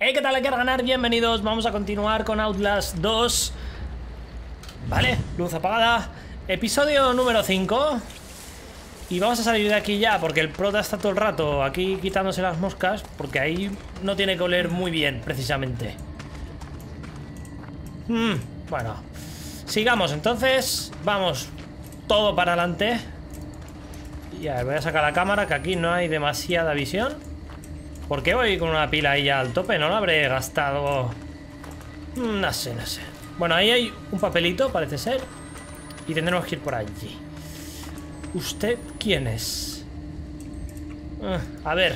Hey, ¿qué tal? Hay que ganar, bienvenidos. Vamos a continuar con Outlast 2. Vale, luz apagada. Episodio número 5. Y vamos a salir de aquí ya, porque el prota está todo el rato aquí quitándose las moscas, porque ahí no tiene que oler muy bien, precisamente. Hmm, bueno, sigamos entonces. Vamos todo para adelante. Y a ver, voy a sacar la cámara, que aquí no hay demasiada visión. ¿Por qué voy con una pila ahí al tope? ¿No la habré gastado? Mm, no sé, no sé. Bueno, ahí hay un papelito, parece ser. Y tendremos que ir por allí. ¿Usted quién es? Ah, a ver.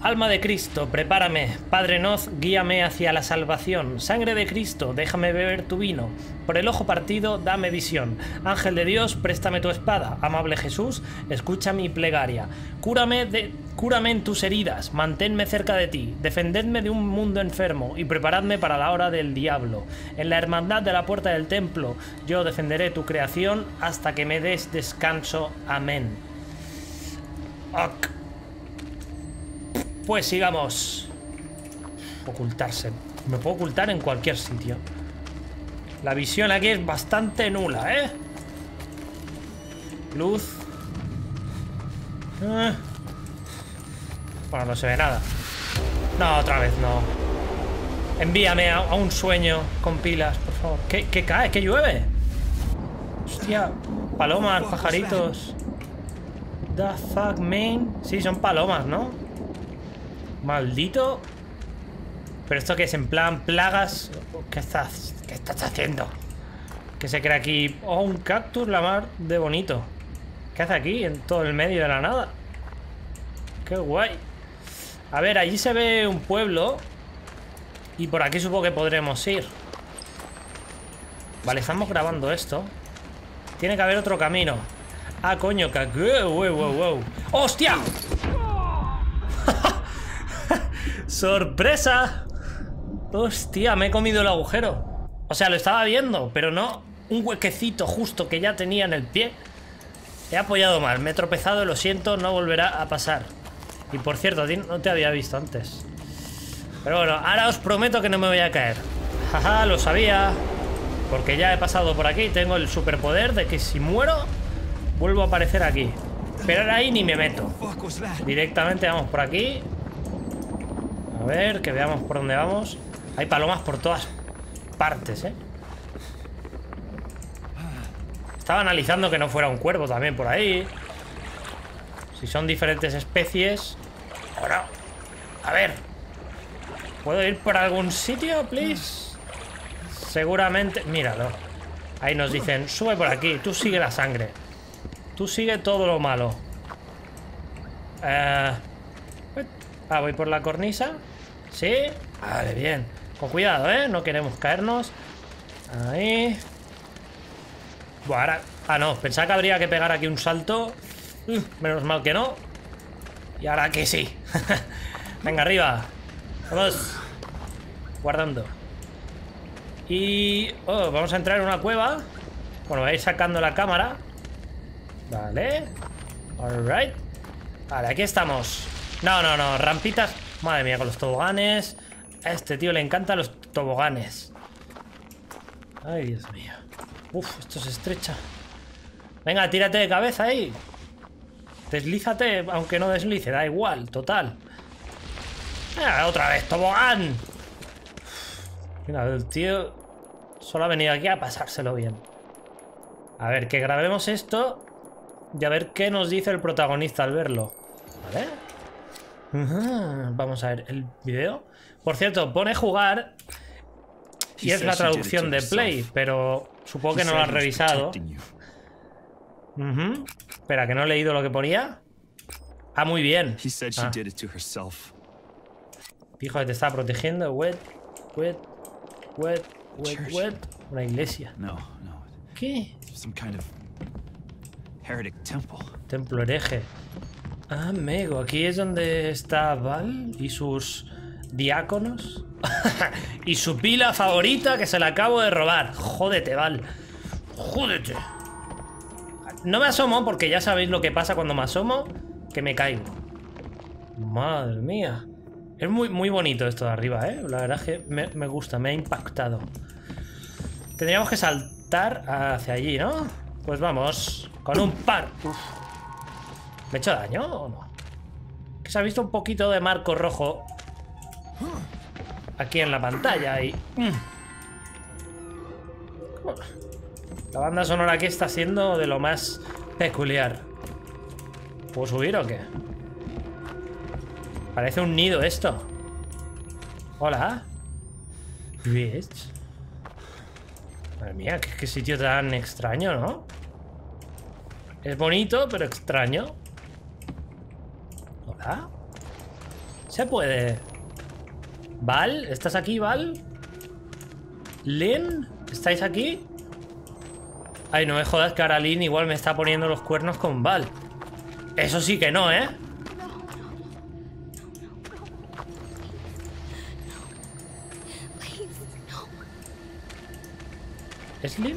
Alma de Cristo, prepárame. Padre Noz, guíame hacia la salvación. Sangre de Cristo, déjame beber tu vino. Por el ojo partido, dame visión. Ángel de Dios, préstame tu espada. Amable Jesús, escucha mi plegaria. Cúrame, de, cúrame en tus heridas, manténme cerca de ti, defendedme de un mundo enfermo y preparadme para la hora del diablo. En la hermandad de la puerta del templo, yo defenderé tu creación hasta que me des descanso. Amén. Pues sigamos. Ocultarse. Me puedo ocultar en cualquier sitio. La visión aquí es bastante nula, ¿eh? Luz. Ah. Bueno, no se ve nada. No, otra vez no. Envíame a, a un sueño con pilas, por favor. ¿Qué, qué cae? ¿Qué llueve? Hostia. Palomas, pajaritos. The fuck, man. Sí, son palomas, ¿no? Maldito. ¿Pero esto qué es? ¿En plan plagas? ¿Qué estás, qué estás haciendo? Que se crea aquí... Oh, un cactus la mar de bonito. ¿Qué hace aquí? En todo el medio de la nada. Qué guay. A ver, allí se ve un pueblo. Y por aquí supongo que podremos ir. Vale, estamos grabando esto. Tiene que haber otro camino. Ah, coño, que... Wow, wow, wow. ¡Hostia! ¡Sorpresa! Hostia, me he comido el agujero. O sea, lo estaba viendo, pero no un huequecito justo que ya tenía en el pie. He apoyado mal, me he tropezado, lo siento, no volverá a pasar. Y por cierto, no te había visto antes. Pero bueno, ahora os prometo que no me voy a caer. Jaja, lo sabía. Porque ya he pasado por aquí y tengo el superpoder de que si muero, vuelvo a aparecer aquí. Pero ahora ahí ni me meto. Directamente vamos por aquí. A ver, que veamos por dónde vamos. Hay palomas por todas partes, ¿eh? Estaba analizando que no fuera un cuervo también por ahí. Si son diferentes especies. Ahora, a ver. ¿Puedo ir por algún sitio, please? Seguramente... Míralo. Ahí nos dicen, sube por aquí, tú sigue la sangre. Tú sigue todo lo malo. Eh... Ah, voy por la cornisa. ¿Sí? Vale, bien. Con cuidado, ¿eh? No queremos caernos. Ahí. Buah, ahora... Ah, no. Pensaba que habría que pegar aquí un salto. Menos mal que no. Y ahora que sí. Venga, arriba. Vamos. Guardando. Y... Oh, vamos a entrar en una cueva. Bueno, ir sacando la cámara. Vale. Alright. Vale, aquí estamos. No, no, no. Rampitas. Madre mía, con los toboganes. A este tío le encantan los toboganes. Ay, Dios mío. Uf, esto se estrecha. Venga, tírate de cabeza ahí. Deslízate, aunque no deslice, da igual, total. Ah, otra vez, tobogán. Mira, el tío solo ha venido aquí a pasárselo bien. A ver, que grabemos esto y a ver qué nos dice el protagonista al verlo. ¿Vale? Vamos a ver el video. Por cierto, pone jugar y es la traducción de Play, pero supongo que no lo has revisado. Espera, que no he leído lo que ponía. Ah, muy bien. Ah. Dijo que te estaba protegiendo. Wet, wet, wet, wet, wet. Una iglesia. ¿Qué? Templo hereje. Ah, Mego, aquí es donde está Val y sus diáconos. y su pila favorita que se la acabo de robar. Jódete, Val. Jódete. No me asomo porque ya sabéis lo que pasa cuando me asomo, que me caigo. Madre mía. Es muy, muy bonito esto de arriba, ¿eh? La verdad es que me, me gusta, me ha impactado. Tendríamos que saltar hacia allí, ¿no? Pues vamos, con un par. ¿Me he hecho daño o no? Que se ha visto un poquito de marco rojo aquí en la pantalla y... Mm. La banda sonora aquí está siendo de lo más peculiar. ¿Puedo subir o qué? Parece un nido esto. Hola. Bitch. Madre mía, qué, qué sitio tan extraño, ¿no? Es bonito, pero extraño. Se puede. Val, ¿estás aquí, Val? ¿Lin? ¿Estáis aquí? Ay, no me jodas que ahora Lin igual me está poniendo los cuernos con Val. Eso sí que no, ¿eh? ¿Es Lin?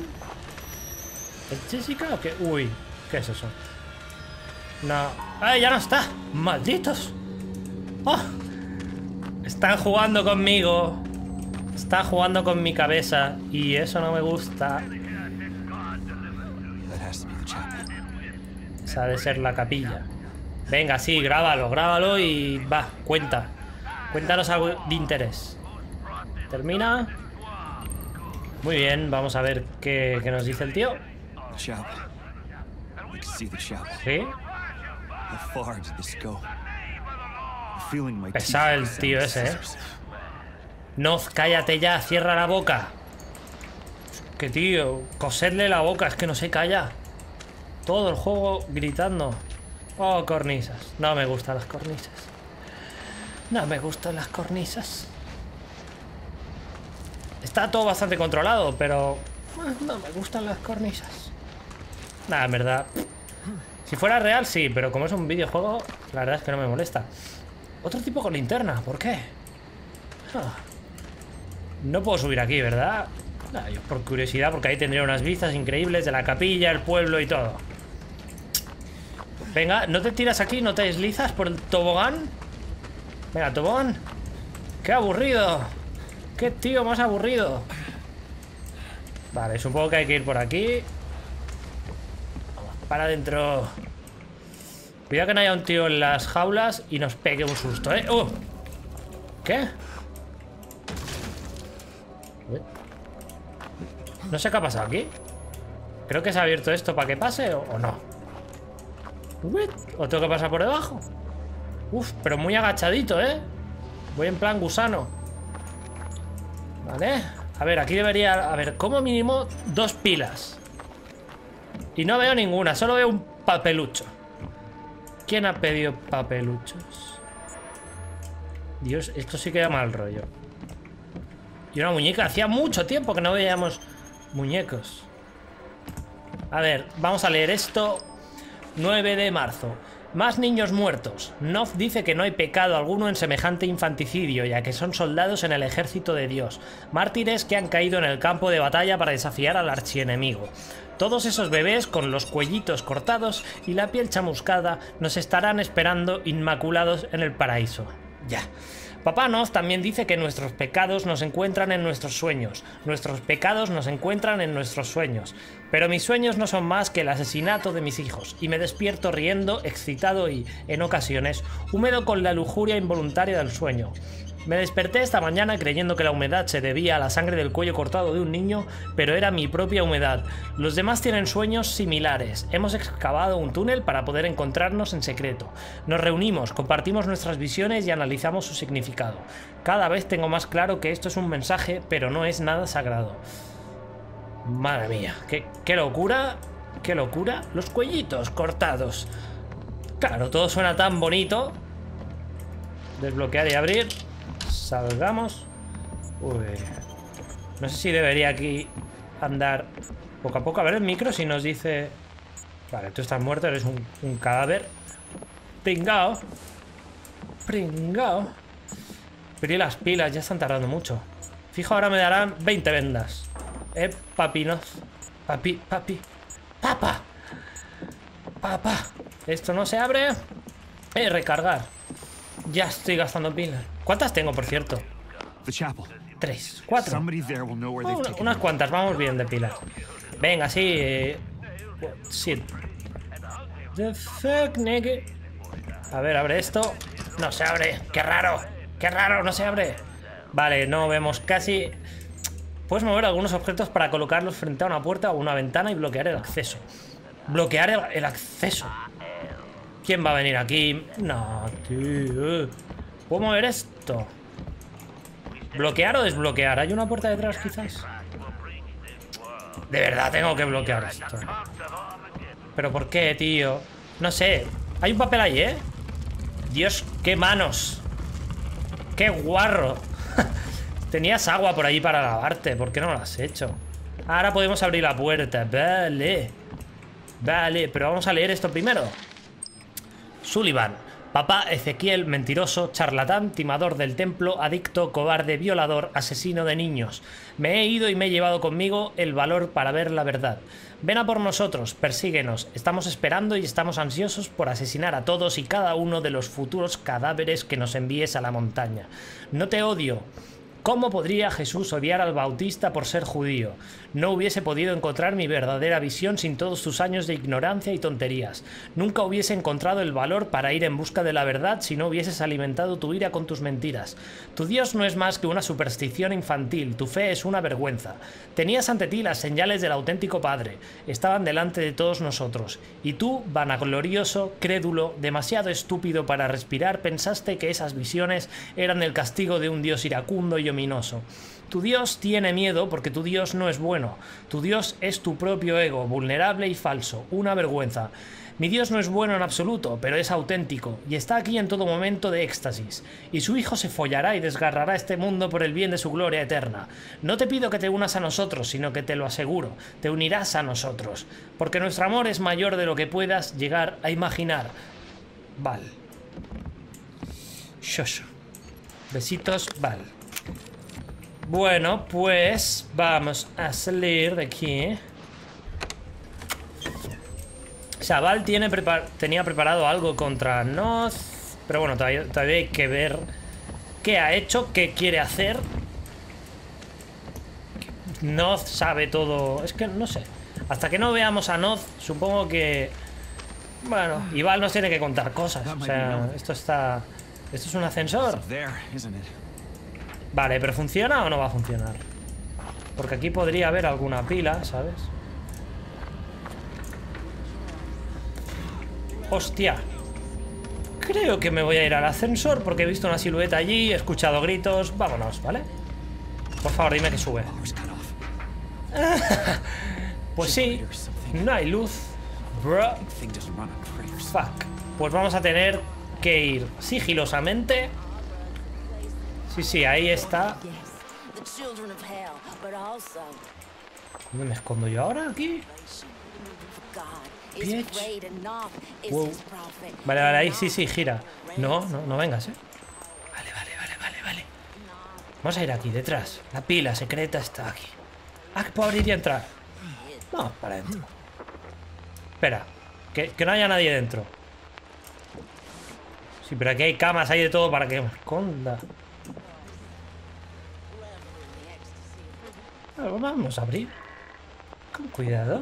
¿Es Jessica o qué? Uy, ¿qué es eso? No. ¡Ay, ya no está! ¡Malditos! ¡Oh! Están jugando conmigo. Está jugando con mi cabeza. Y eso no me gusta. Esa ha de ser la capilla. Venga, sí, grábalo, grábalo y va, cuenta. Cuéntanos algo de interés. Termina. Muy bien, vamos a ver qué, qué nos dice el tío. ¿Sí? Pesado el tío ese, ¿eh? Noz, cállate ya, cierra la boca. Que tío, coserle la boca, es que no se calla. Todo el juego gritando. Oh, cornisas. No me gustan las cornisas. No me gustan las cornisas. Está todo bastante controlado, pero... Eh, no me gustan las cornisas. Nada, en verdad... Si fuera real, sí, pero como es un videojuego, la verdad es que no me molesta. Otro tipo con linterna, ¿por qué? Ah. No puedo subir aquí, ¿verdad? yo por curiosidad, porque ahí tendría unas vistas increíbles de la capilla, el pueblo y todo. Venga, ¿no te tiras aquí? ¿No te deslizas por el tobogán? Venga, tobogán. ¡Qué aburrido! ¡Qué tío más aburrido! Vale, supongo que hay que ir por aquí. Para adentro. Cuidado que no haya un tío en las jaulas y nos pegue un susto, ¿eh? ¡Oh! ¿Qué? No sé qué ha pasado aquí. Creo que se ha abierto esto para que pase o, no. ¿O tengo que pasar por debajo? Uf, pero muy agachadito, ¿eh? Voy en plan gusano. Vale. A ver, aquí debería haber como mínimo dos pilas. Y no veo ninguna, solo veo un papelucho. ¿Quién ha pedido papeluchos? Dios, esto sí queda mal rollo. Y una muñeca. Hacía mucho tiempo que no veíamos muñecos. A ver, vamos a leer esto. 9 de marzo. Más niños muertos. Nof dice que no hay pecado alguno en semejante infanticidio, ya que son soldados en el ejército de Dios, mártires que han caído en el campo de batalla para desafiar al archienemigo. Todos esos bebés con los cuellitos cortados y la piel chamuscada nos estarán esperando inmaculados en el paraíso. Ya. Papá Nos también dice que nuestros pecados nos encuentran en nuestros sueños. Nuestros pecados nos encuentran en nuestros sueños. Pero mis sueños no son más que el asesinato de mis hijos, y me despierto riendo, excitado y, en ocasiones, húmedo con la lujuria involuntaria del sueño. Me desperté esta mañana creyendo que la humedad se debía a la sangre del cuello cortado de un niño, pero era mi propia humedad. Los demás tienen sueños similares. Hemos excavado un túnel para poder encontrarnos en secreto. Nos reunimos, compartimos nuestras visiones y analizamos su significado. Cada vez tengo más claro que esto es un mensaje, pero no es nada sagrado. Madre mía, qué, locura, qué locura. Los cuellitos cortados. Claro, todo suena tan bonito. Desbloquear y abrir. Salgamos. No sé si debería aquí andar poco a poco. A ver el micro si nos dice... Vale, tú estás muerto, eres un, cadáver. Pringao. Pringao. Pero las pilas, ya están tardando mucho. Fijo, ahora me darán 20 vendas. Eh, papinos. Papi, papi. Papa. Papa. Esto no se abre. Eh, recargar. Ya estoy gastando pilas. ¿Cuántas tengo, por cierto? Tres, cuatro. Oh, una- unas cuantas, vamos bien de pilas. Venga, sí. eh, Sí. The fuck, nigga. A ver, abre esto. No se abre. Qué raro. Qué raro, no se abre. Vale, no vemos casi. Puedes mover algunos objetos para colocarlos frente a una puerta o una ventana y bloquear el acceso. Bloquear el, el acceso. ¿Quién va a venir aquí? No, tío. ¿Puedo mover esto? ¿Bloquear o desbloquear? ¿Hay una puerta detrás quizás? De verdad tengo que bloquear esto. ¿Pero por qué, tío? No sé. Hay un papel ahí, ¿eh? Dios, qué manos. Qué guarro. Tenías agua por ahí para lavarte. ¿Por qué no lo has hecho? Ahora podemos abrir la puerta. Vale. Vale, pero vamos a leer esto primero. Sullivan. Papá Ezequiel, mentiroso, charlatán, timador del templo, adicto, cobarde, violador, asesino de niños. Me he ido y me he llevado conmigo el valor para ver la verdad. Ven a por nosotros, persíguenos. Estamos esperando y estamos ansiosos por asesinar a todos y cada uno de los futuros cadáveres que nos envíes a la montaña. No te odio. ¿Cómo podría Jesús odiar al Bautista por ser judío? No hubiese podido encontrar mi verdadera visión sin todos tus años de ignorancia y tonterías. Nunca hubiese encontrado el valor para ir en busca de la verdad si no hubieses alimentado tu ira con tus mentiras. Tu Dios no es más que una superstición infantil, tu fe es una vergüenza. Tenías ante ti las señales del auténtico Padre, estaban delante de todos nosotros, y tú, vanaglorioso, crédulo, demasiado estúpido para respirar, pensaste que esas visiones eran el castigo de un Dios iracundo y Tu Dios tiene miedo porque tu Dios no es bueno. Tu Dios es tu propio ego, vulnerable y falso, una vergüenza. Mi Dios no es bueno en absoluto, pero es auténtico y está aquí en todo momento de éxtasis. Y su Hijo se follará y desgarrará este mundo por el bien de su gloria eterna. No te pido que te unas a nosotros, sino que te lo aseguro, te unirás a nosotros, porque nuestro amor es mayor de lo que puedas llegar a imaginar. Val. Besitos, Val. Bueno, pues vamos a salir de aquí. O sea, Val tiene prepar- tenía preparado algo contra Noz. Pero bueno, todavía, todavía hay que ver qué ha hecho, qué quiere hacer. Noz sabe todo. Es que no sé. Hasta que no veamos a Noz, supongo que. Bueno, y Val nos tiene que contar cosas. O sea, esto está. Esto es un ascensor. Vale, pero ¿funciona o no va a funcionar? Porque aquí podría haber alguna pila, ¿sabes? Hostia. Creo que me voy a ir al ascensor porque he visto una silueta allí, he escuchado gritos. Vámonos, ¿vale? Por favor, dime que sube. Pues sí, no hay luz. Bro, fuck. Pues vamos a tener que ir sigilosamente. Sí, sí, ahí está. ¿Dónde me escondo yo ahora? Aquí. Vale, vale, ahí sí, sí, gira. No, no, no vengas, ¿eh? Vale, vale, vale, vale, vale. Vamos a ir aquí, detrás. La pila secreta está aquí. Ah, que puedo abrir y entrar. Vamos para adentro. Espera, que, que no haya nadie dentro. Sí, pero aquí hay camas, hay de todo para que me esconda. Vamos a abrir. Con cuidado.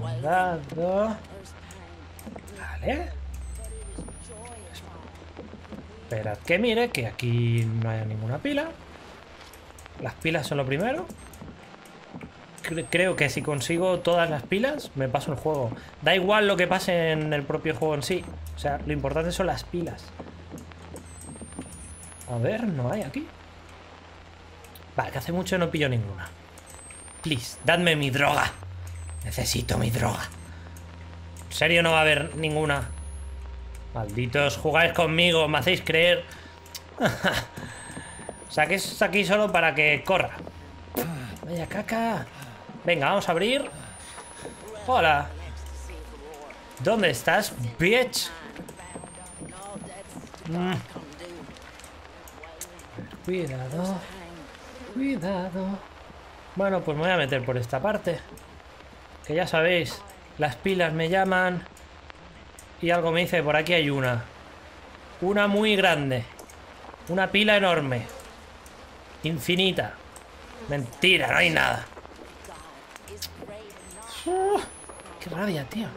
Cuidado. Vale. Esperad que mire que aquí no haya ninguna pila. Las pilas son lo primero. Cre- Creo que si consigo todas las pilas, me paso el juego. Da igual lo que pase en el propio juego en sí. O sea, lo importante son las pilas. A ver, no hay aquí. Vale, que hace mucho no pillo ninguna. Please, dadme mi droga. Necesito mi droga. ¿En serio no va a haber ninguna? Malditos, jugáis conmigo, me hacéis creer. Saquéis aquí solo para que corra. Vaya caca. Venga, vamos a abrir. Hola. ¿Dónde estás, bitch? Mm. Cuidado. Cuidado. Bueno, pues me voy a meter por esta parte. Que ya sabéis, las pilas me llaman. Y algo me dice, por aquí hay una. Una muy grande. Una pila enorme. Infinita. Mentira, no hay nada. Uh, qué rabia, tío.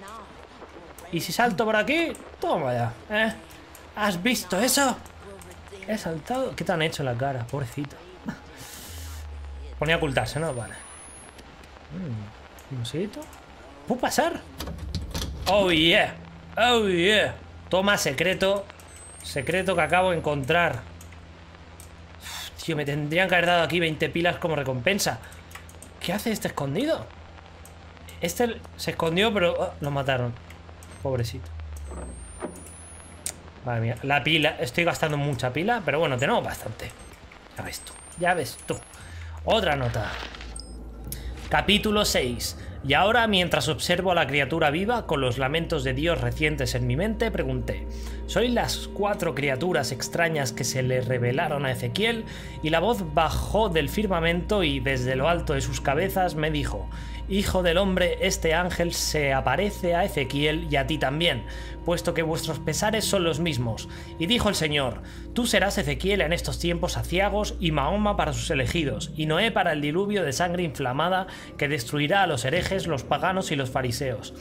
¿Y si salto por aquí? Toma ya, ¿eh? ¿Has visto eso? He saltado. ¿Qué te han hecho la cara? Pobrecito. Ponía a ocultarse, ¿no? Vale. Mm, ¿Un sitio? ¿Puedo pasar? Oh yeah. Oh yeah. Toma secreto. Secreto que acabo de encontrar. Tío, me tendrían que haber dado aquí 20 pilas como recompensa. ¿Qué hace este escondido? Este se escondió, pero oh, lo mataron. Pobrecito. Madre mía, la pila. Estoy gastando mucha pila, pero bueno, tenemos bastante. Ya ves tú, ya ves tú. Otra nota. Capítulo 6. Y ahora, mientras observo a la criatura viva, con los lamentos de Dios recientes en mi mente, pregunté, ¿sois las cuatro criaturas extrañas que se le revelaron a Ezequiel? Y la voz bajó del firmamento y desde lo alto de sus cabezas me dijo, Hijo del hombre, este ángel se aparece a Ezequiel y a ti también, puesto que vuestros pesares son los mismos. Y dijo el Señor, Tú serás Ezequiel en estos tiempos aciagos y Mahoma para sus elegidos, y Noé para el diluvio de sangre inflamada que destruirá a los herejes, los paganos y los fariseos.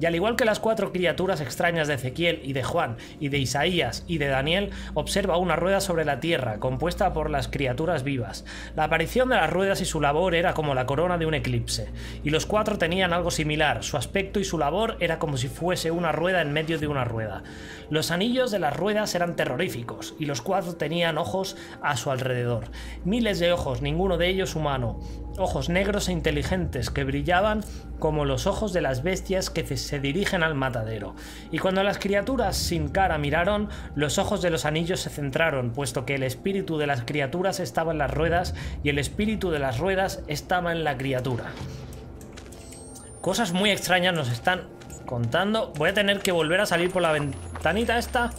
Y al igual que las cuatro criaturas extrañas de Ezequiel y de Juan y de Isaías y de Daniel, observa una rueda sobre la tierra, compuesta por las criaturas vivas. La aparición de las ruedas y su labor era como la corona de un eclipse, y los cuatro tenían algo similar, su aspecto y su labor era como si fuese una rueda en medio de una rueda. Los anillos de las ruedas eran terroríficos, y los cuatro tenían ojos a su alrededor. Miles de ojos, ninguno de ellos humano. Ojos negros e inteligentes que brillaban como los ojos de las bestias que se dirigen al matadero. Y cuando las criaturas sin cara miraron, los ojos de los anillos se centraron, puesto que el espíritu de las criaturas estaba en las ruedas y el espíritu de las ruedas estaba en la criatura. Cosas muy extrañas nos están contando. Voy a tener que volver a salir por la ventanita esta.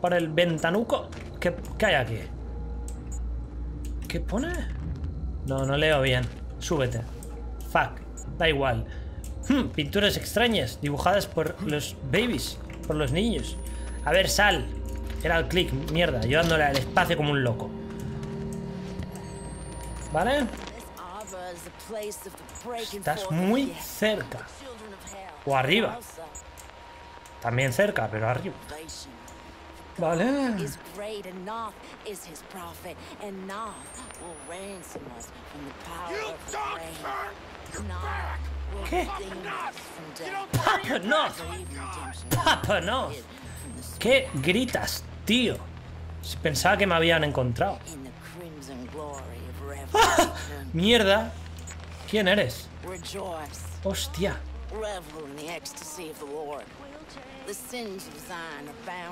Por el ventanuco. ¿Qué, qué hay aquí? ¿Qué pone? No, no leo bien. Súbete. Fuck. Da igual. Hmm, pinturas extrañas, dibujadas por los babies, por los niños. A ver, sal. Era el clic, mierda, yo dándole al espacio como un loco. ¿Vale? Estás muy cerca. O arriba. También cerca, pero arriba. Vale. ¿Qué? from the ¿Qué gritas, tío? Pensaba que me habían encontrado. revelation. Mierda. ¿Quién eres? Hostia.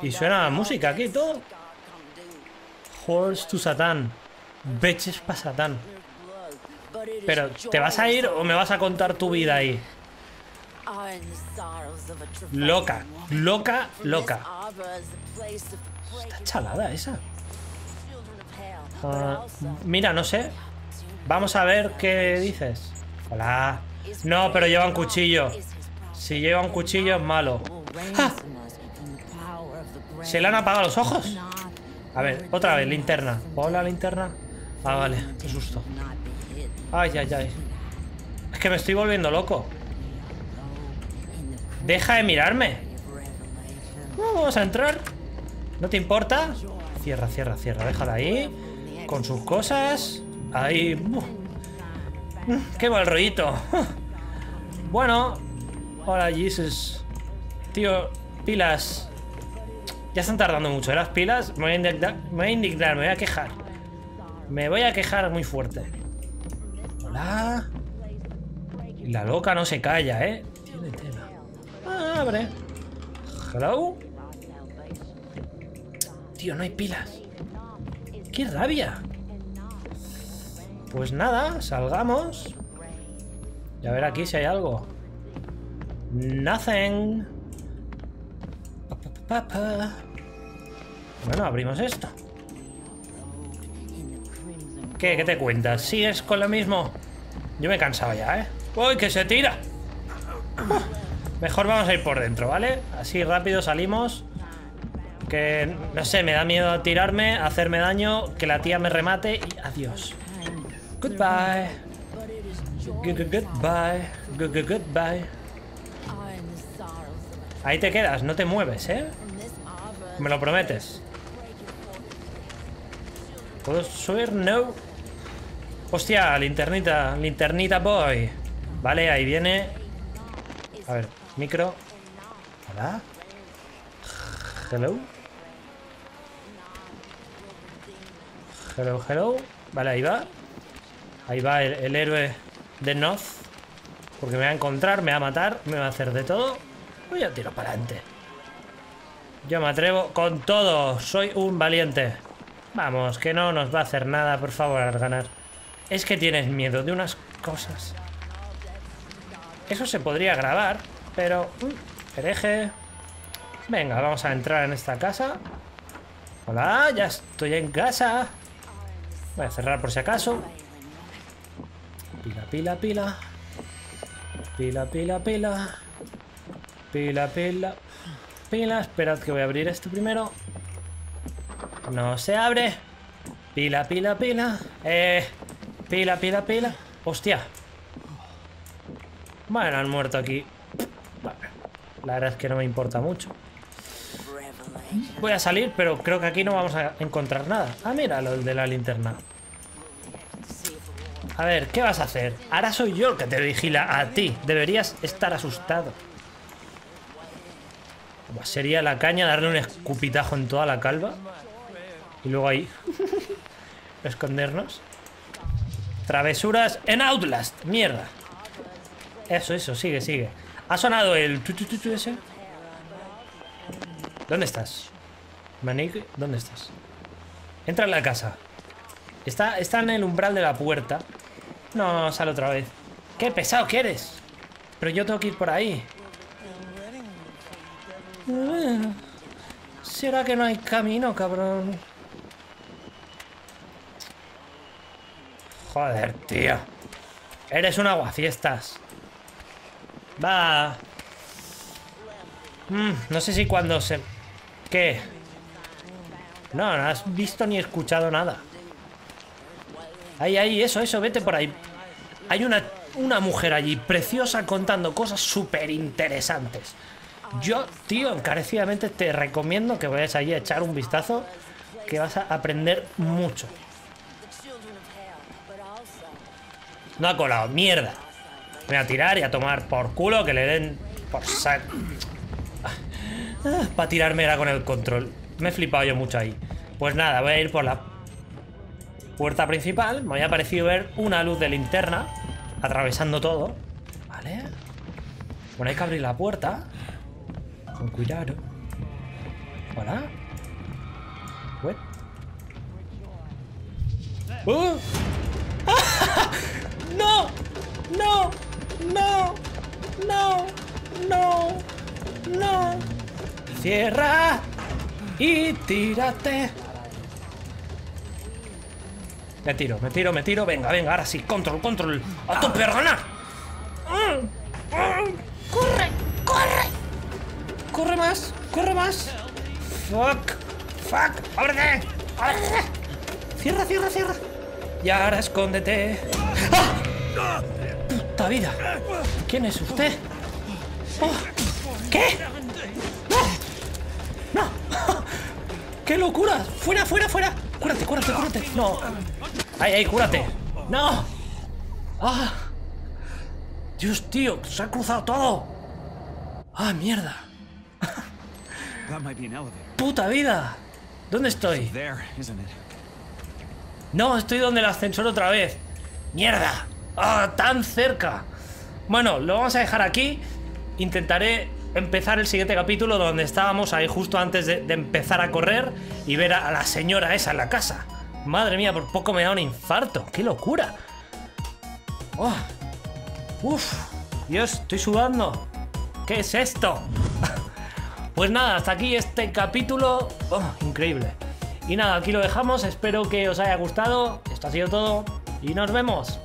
Y suena in música aquí todo. Horse to Satán. Beches pa' Satán. Pero, ¿te vas a ir o me vas a contar tu vida ahí? Loca, loca, loca. Está chalada esa. Ah, mira, no sé. Vamos a ver qué dices. Hola. No, pero lleva un cuchillo. Si lleva un cuchillo es malo. Grave. ¿Se le han apagado los ojos? A ver, otra vez, linterna. ¿Puedo la linterna? Ah, vale, qué susto. Ay, ay, ay. Es que me estoy volviendo loco. Deja de mirarme. No, vamos a entrar. ¿No te importa? Cierra, cierra, cierra. Déjala ahí. Con sus cosas. Ahí. Mm, Qué mal rollito. Bueno. Hola, Jesus. Tío, pilas. Ya están tardando mucho, ¿eh? Las pilas. Me voy a, indignar, me voy a quejar. Me voy a quejar muy fuerte. Y la loca no se calla, ¿eh? Tiene tela. Ah, abre. Hello. Tío, no hay pilas. ¡Qué rabia! Pues nada, salgamos. Y a ver aquí si hay algo. Nothing. Bueno, abrimos esto. ¿Qué? ¿Qué te cuentas? ¿Sigues con lo mismo? Yo me he cansado ya, ¿eh? ¡Uy, que se tira! Mejor vamos a ir por dentro, ¿vale? Así rápido salimos. Que, no sé, me da miedo tirarme, hacerme daño, que la tía me remate y adiós. Goodbye. Goodbye. Goodbye. Ahí te quedas, no te mueves, ¿eh? Me lo prometes. ¿Puedo subir? No. Hostia, linternita, linternita boy. Vale, ahí viene. A ver, micro. Hola. Hello. Hello, hello. Vale, ahí va. Ahí va el, héroe de Noth. Porque me va a encontrar, me va a matar, me va a hacer de todo. Voy a tiro para adelante. Yo me atrevo con todo. Soy un valiente. Vamos, que no nos va a hacer nada, por favor, al ganar. Es que tienes miedo de unas cosas. Eso se podría grabar, pero... mm, hereje. Venga, vamos a entrar en esta casa. Hola, ya estoy en casa. Voy a cerrar por si acaso. Pila, pila, pila. Pila, pila, pila. Pila, pila. Pila, esperad que voy a abrir esto primero. No se abre. Pila, pila, pila. Eh. Pila, pila, pila. Hostia. Bueno, han muerto aquí. La verdad es que no me importa mucho. Voy a salir, pero creo que aquí no vamos a encontrar nada. Ah, mira, lo de la linterna. A ver, ¿qué vas a hacer? Ahora soy yo el que te vigila a ti. Deberías estar asustado. Sería la caña darle un escupitajo en toda la calva. Y luego ahí. escondernos. Travesuras en Outlast. Mierda. Eso, eso, sigue, sigue. Ha sonado el tu, tu, tu, ese. ¿Dónde estás? Manique, ¿dónde estás? Entra en la casa. Está, está en el umbral de la puerta. No, sale otra vez. ¡Qué pesado que eres! Pero yo tengo que ir por ahí. Eh, ¿Será que no hay camino, cabrón? Joder, tío. Eres un aguafiestas. Va. Mm, no sé si cuando se... ¿Qué? No, no has visto ni escuchado nada. Ahí, ahí, eso, eso, vete por ahí. Hay una, una mujer allí, preciosa, contando cosas súper interesantes. Yo, tío, encarecidamente te recomiendo que vayas allí a echar un vistazo, que vas a aprender mucho. No ha colado, mierda. Me voy a tirar y a tomar por culo que le den por sac. Para tirarme era con el control. Me he flipado yo mucho ahí. Pues nada, voy a ir por la puerta principal. Me había parecido ver una luz de linterna atravesando todo. ¿Vale? Bueno, hay que abrir la puerta. Con cuidado. Hola. What? ¡Uh! ¡No! ¡No! ¡No! ¡No! ¡No! ¡No! ¡Cierra! ¡Y tírate! Me tiro, me tiro, me tiro. Venga, venga, ahora sí. Control, control. ¡A tu pergana! ¡Corre! ¡Corre! ¡Corre más! ¡Corre más! ¡Fuck! ¡Fuck! ¡Ábrete! ¡Ábrete! ¡Cierra, cierra, cierra! Y ahora escóndete. ¡Ah! ¡Puta vida! ¿Quién es usted? Oh, ¿Qué? ¡No! ¡No! ¡Qué locura! ¡Fuera, fuera, fuera! ¡Cúrate, cúrate, cúrate! ¡No! ¡Ay, ay, cúrate! ¡No! ¡Ah! ¡Dios, tío! ¡Se ha cruzado todo! ¡Ah, mierda! ¡Puta vida! ¿Dónde estoy? No, estoy donde el ascensor otra vez. ¡Mierda! ¡Ah, tan cerca! Bueno, lo vamos a dejar aquí. Intentaré empezar el siguiente capítulo donde estábamos ahí justo antes de, empezar a correr y ver a, a la señora esa en la casa. Madre mía, por poco me da un infarto. ¡Qué locura! ¡Oh! ¡Uf! Dios, estoy sudando. ¿Qué es esto? Pues nada, hasta aquí este capítulo. Oh, increíble. Y nada, aquí lo dejamos. Espero que os haya gustado. Esto ha sido todo. Y nos vemos.